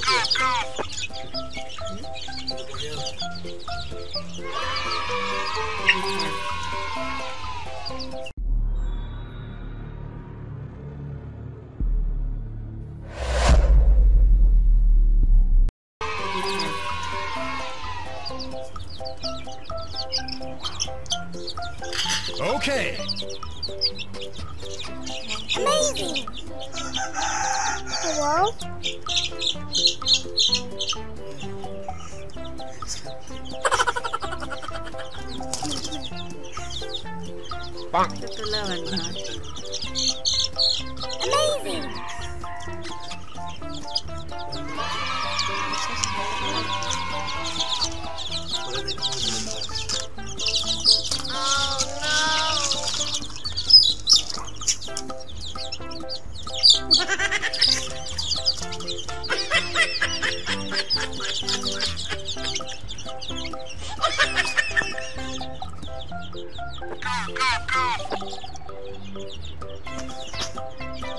governo. Okay. Amazing! Hello? Ito lawan ha. Amazing!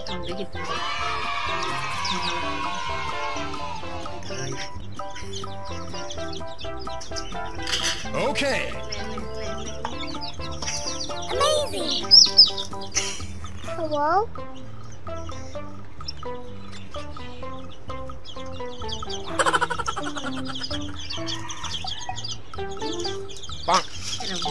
Ang bigit na. Okay. Amazing! Hello? Pero mo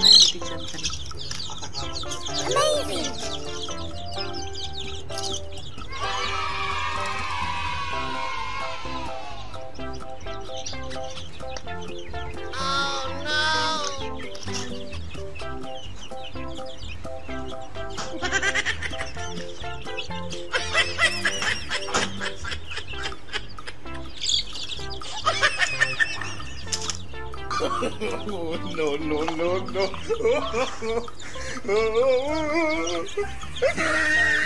oh, no, no, no, no.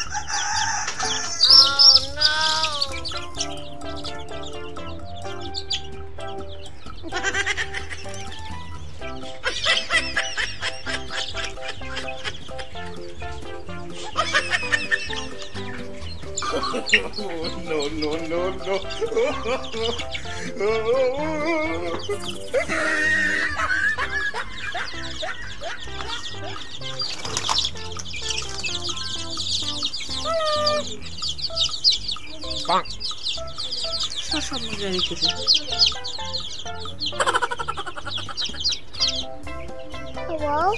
no, no, no, no. Bang. Что, что вы говорите? the wall.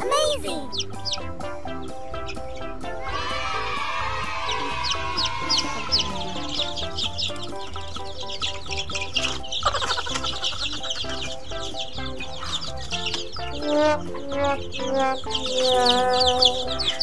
Amazing! Yeah, yeah, yeah, yeah.